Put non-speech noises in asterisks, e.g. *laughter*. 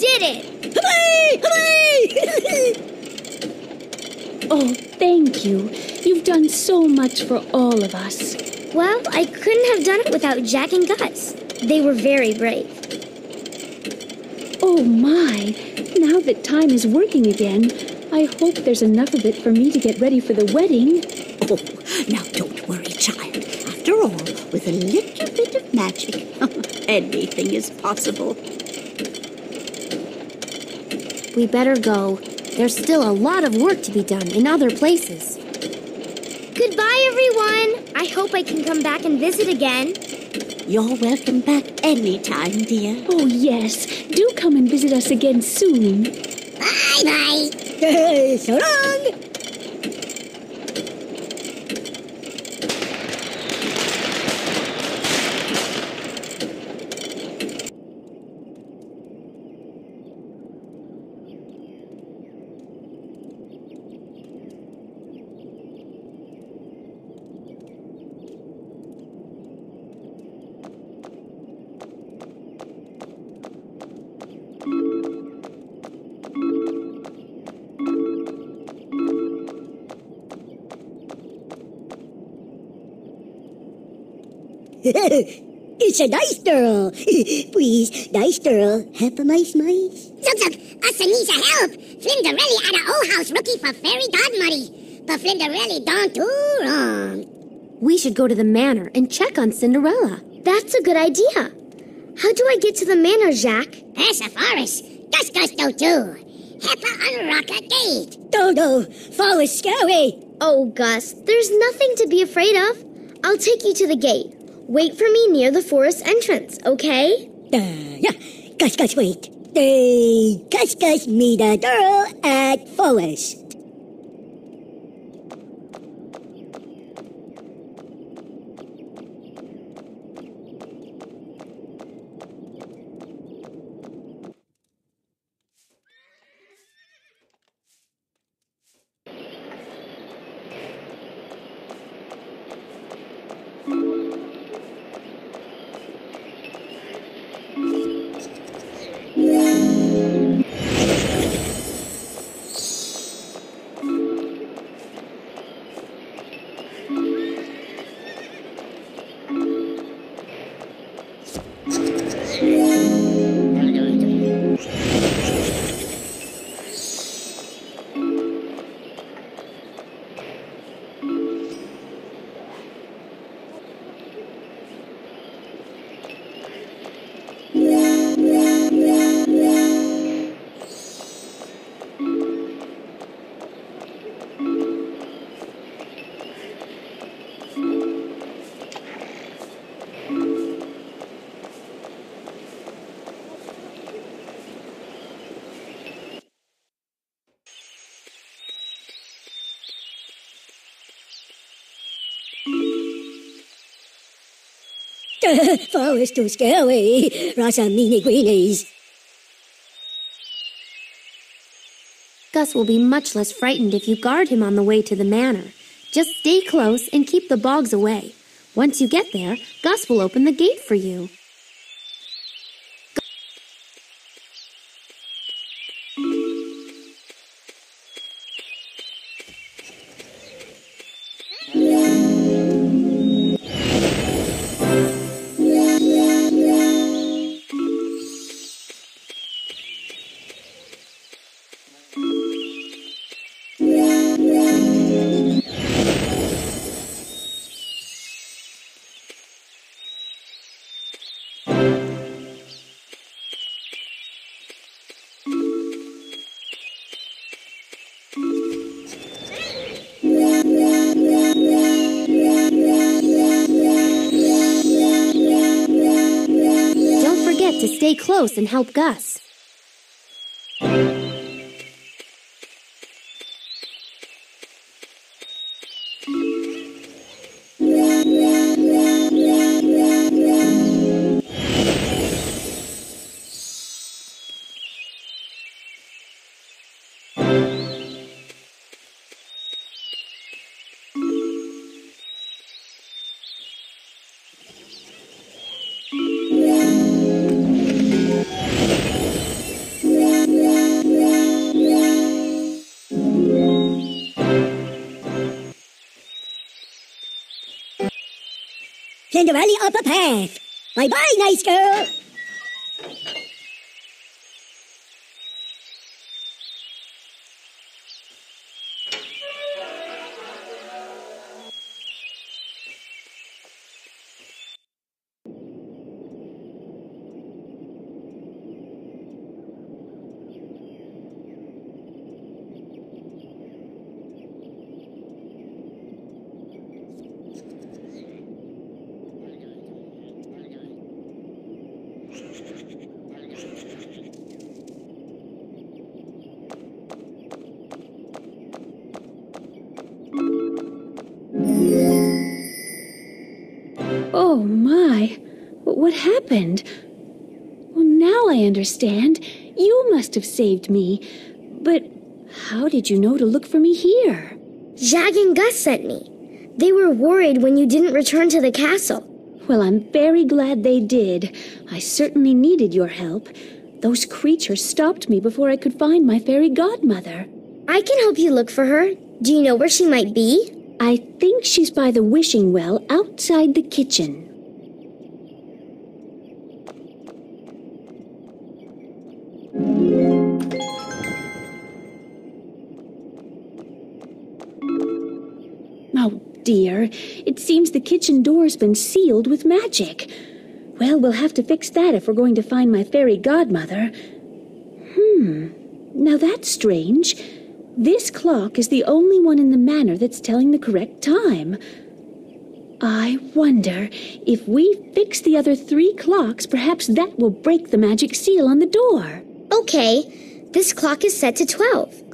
Yay, we did it! *laughs* Oh, thank you. You've done so much for all of us. Well, I couldn't have done it without Jaq and Gus. They were very brave. Oh my! Now that time is working again, I hope there's enough of it for me to get ready for the wedding. Oh, now don't worry, child. After all, with a little bit of magic, *laughs* anything is possible. We better go. There's still a lot of work to be done in other places. Goodbye, everyone. I hope I can come back and visit again. You're welcome back anytime, dear. Oh, yes. Do come and visit us again soon. Bye bye. *laughs* so long! It's a nice girl. *laughs* Please, nice girl, help a mice mice. Zug Zug, us needs a help. Cinderelly at a old house rookie for fairy godmother. But Cinderelly don't do wrong. We should go to the manor and check on Cinderella. That's a good idea. How do I get to the manor, Jaq? There's a forest. Gus do. Help her unlock a gate. No, no, forest scary. Oh, Gus, there's nothing to be afraid of. I'll take you to the gate. Wait for me near the forest entrance, okay? Yeah, Gus Gus wait. They Gus Gus meet a girl at forest. *laughs* forest too scary. Meanie greenies. Gus will be much less frightened if you guard him on the way to the manor. Just stay close and keep the bogs away. Once you get there, Gus will open the gate for you. To stay close and help Gus. Cinderella up a path. Bye bye, nice girl. Oh my! What happened? Well, now I understand. You must have saved me. But how did you know to look for me here? Jaq and Gus sent me. They were worried when you didn't return to the castle. Well, I'm very glad they did. I certainly needed your help. Those creatures stopped me before I could find my fairy godmother. I can help you look for her. Do you know where she might be? I think she's by the wishing well outside the kitchen. Oh dear, it seems the kitchen door's been sealed with magic. Well, we'll have to fix that if we're going to find my fairy godmother. Hmm, now that's strange. This clock is the only one in the manor that's telling the correct time. I wonder if we fix the other three clocks, perhaps that will break the magic seal on the door. Okay, this clock is set to 12.